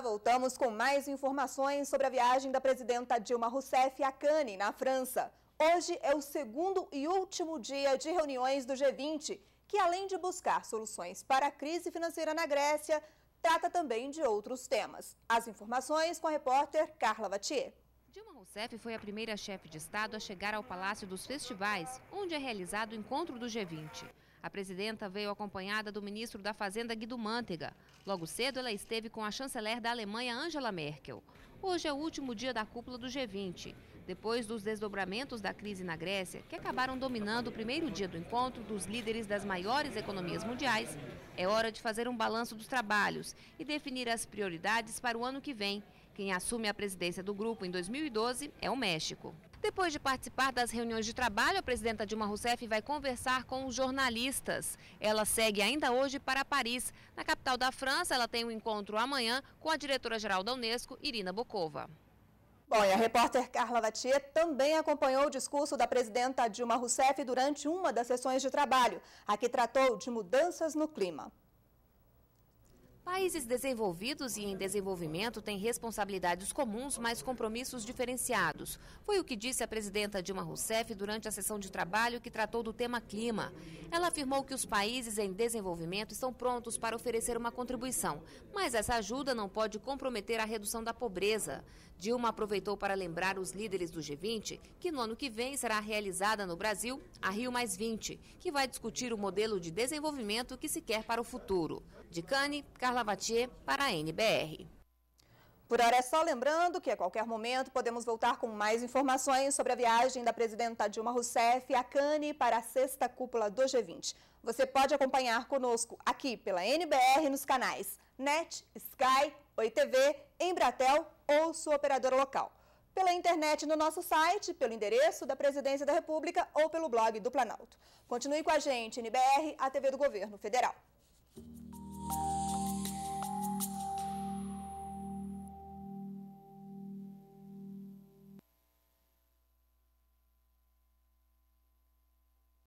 Voltamos com mais informações sobre a viagem da presidenta Dilma Rousseff a Cannes, na França. Hoje é o segundo e último dia de reuniões do G20, que além de buscar soluções para a crise financeira na Grécia, trata também de outros temas. As informações com a repórter Carla Vatier. Dilma Rousseff foi a primeira chefe de Estado a chegar ao Palácio dos Festivais, onde é realizado o encontro do G20. A presidenta veio acompanhada do ministro da Fazenda Guido Mantega. Logo cedo, ela esteve com a chanceler da Alemanha, Angela Merkel. Hoje é o último dia da cúpula do G20. Depois dos desdobramentos da crise na Grécia, que acabaram dominando o primeiro dia do encontro dos líderes das maiores economias mundiais, é hora de fazer um balanço dos trabalhos e definir as prioridades para o ano que vem. Quem assume a presidência do grupo em 2012 é o México. Depois de participar das reuniões de trabalho, a presidenta Dilma Rousseff vai conversar com os jornalistas. Ela segue ainda hoje para Paris. Na capital da França, ela tem um encontro amanhã com a diretora-geral da Unesco, Irina Bokova. Bom, e a repórter Carla Vatier também acompanhou o discurso da presidenta Dilma Rousseff durante uma das sessões de trabalho, a que tratou de mudanças no clima. Países desenvolvidos e em desenvolvimento têm responsabilidades comuns, mas compromissos diferenciados. Foi o que disse a presidenta Dilma Rousseff durante a sessão de trabalho que tratou do tema clima. Ela afirmou que os países em desenvolvimento estão prontos para oferecer uma contribuição, mas essa ajuda não pode comprometer a redução da pobreza. Dilma aproveitou para lembrar os líderes do G20 que no ano que vem será realizada no Brasil a Rio Mais 20, que vai discutir o modelo de desenvolvimento que se quer para o futuro. De Cane, Carla Lavatier para a NBR. Por hora é só lembrando que a qualquer momento podemos voltar com mais informações sobre a viagem da presidenta Dilma Rousseff a Cannes para a sexta cúpula do G20. Você pode acompanhar conosco aqui pela NBR nos canais NET, Sky, Oi TV, Embratel ou sua operadora local. Pela internet no nosso site, pelo endereço da Presidência da República ou pelo blog do Planalto. Continue com a gente, NBR, a TV do Governo Federal.